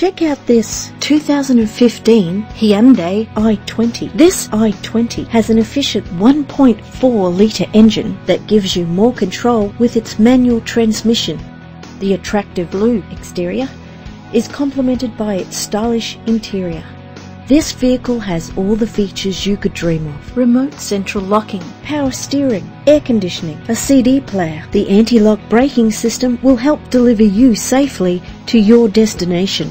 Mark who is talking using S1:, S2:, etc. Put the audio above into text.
S1: Check out this 2015 Hyundai i20. This i20 has an efficient 1.4 litre engine that gives you more control with its manual transmission. The attractive blue exterior is complemented by its stylish interior. This vehicle has all the features you could dream of. Remote central locking, power steering, air conditioning, a CD player. The anti-lock braking system will help deliver you safely to your destination.